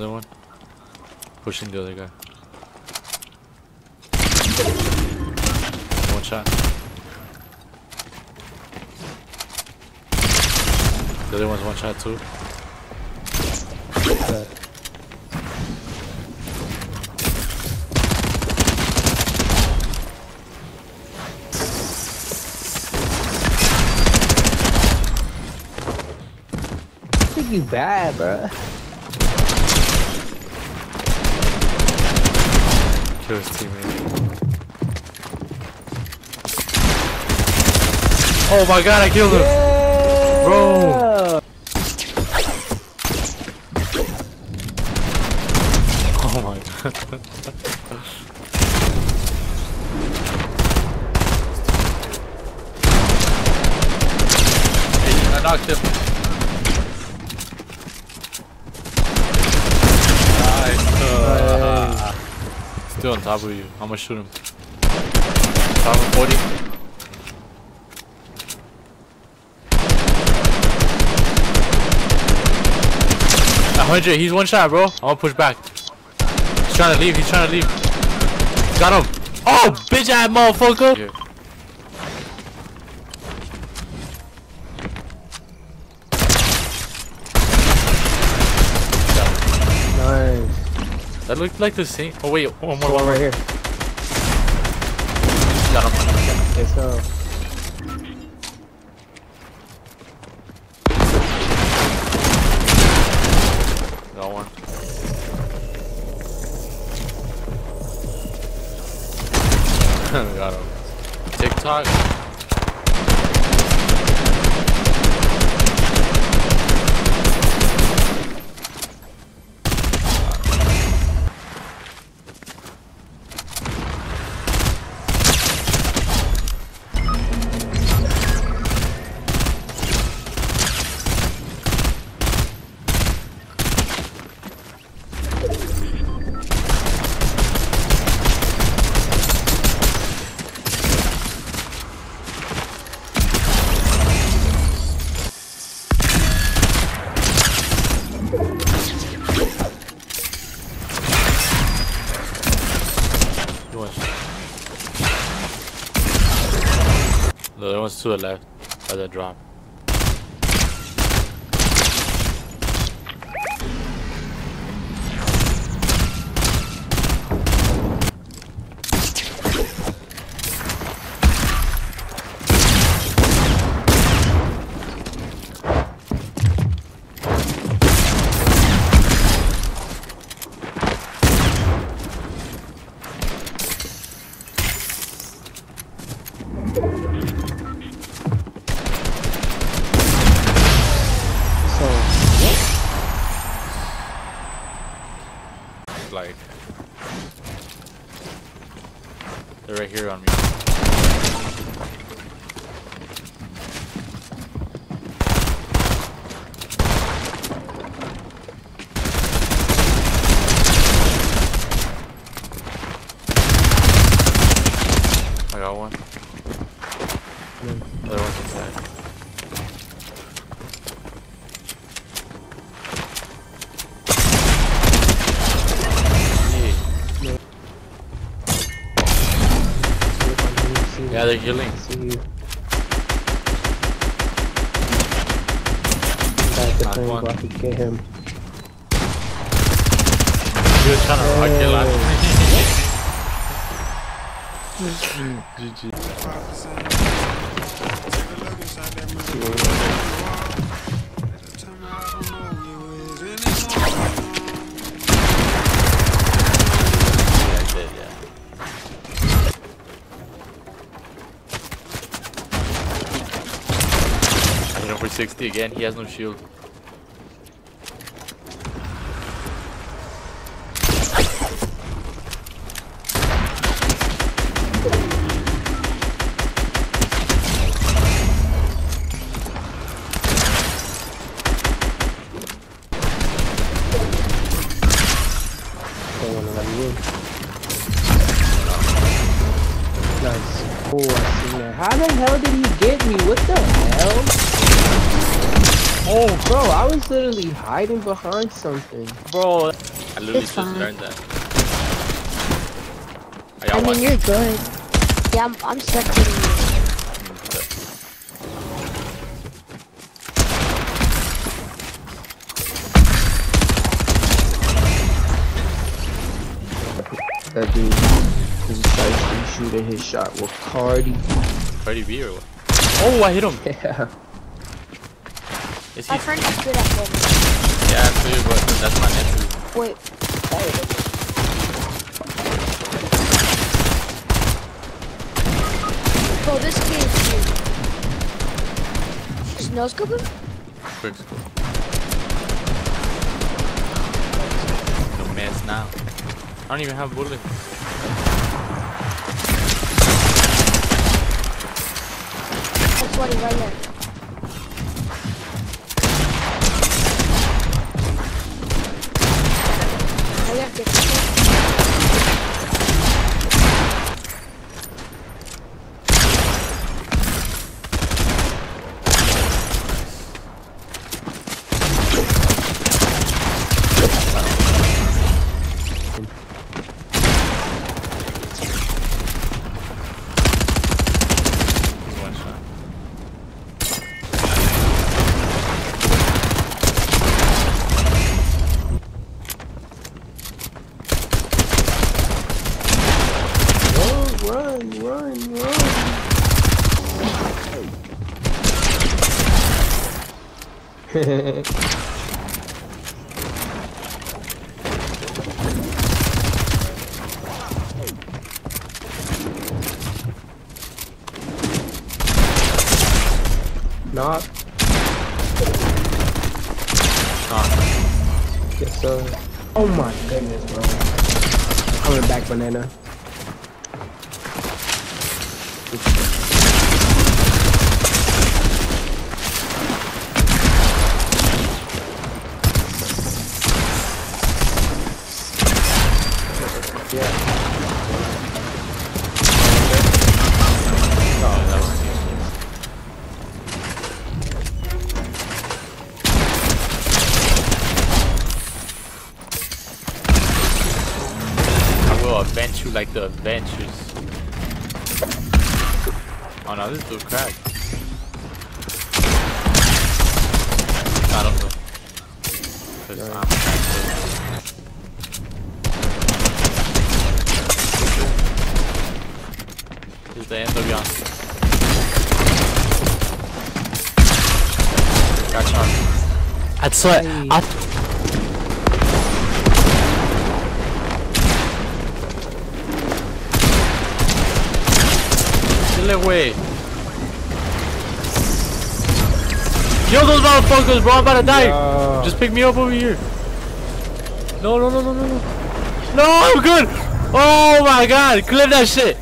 Another one. Pushing the other guy. One shot. The other one's one shot too. You bad, bro. Kill his teammate. Oh my god, I killed him! Bro. Oh my god. Hey, I knocked him. Still on top of you. I'm gonna shoot him. Top of 40. A hundred, he's one shot, bro. I'm gonna push back. He's trying to leave, he's trying to leave. Got him. Oh, bitch ass motherfucker. Here. Nice. That looked like the same. Oh wait, one more, One one right here. Got him. Let's go. Got one. Got him. TikTok. One's to the left by the drop. So, Like they're right here on me. I got one. The other one's inside. Yeah. see if I can see Yeah, they're healing. See you. Back the Knock thing one. I could get him. He was trying to rock it last GG. 260 again, he has no shield. Oh, I. How the hell did he get me? What the hell? Oh, Bro, I was literally hiding behind something. bro. I literally It's just fine. learned that. Are I mean, watching? you're good. Yeah, I'm, I'm spectating you. That dude is actually shooting his shot with Cardi. Cardi B or what? Oh, I hit him. Yeah. Is My he? friend is good at that. Yeah, I feel, but that's not entry. Wait. There it is. Bro, this kid is cute. Just no scoop him? Quick scope. No mess now. I don't even have bullets. That's what right there. I have to He's one shot. Run, run, run, run. Not. Yes, sir. Oh my goodness, bro. Coming back, banana. I will avenge you like the Avengers. Oh no, this dude cracked. I don't know. Cause Yeah. I'm cracked. This is the end of y'all. Gotcha. I'd swear. I It way. Kill those motherfuckers, bro. I'm about to die. Yeah. Just pick me up over here. No, no, no, no, no, no. No, I'm good. Oh my god. Clip that shit.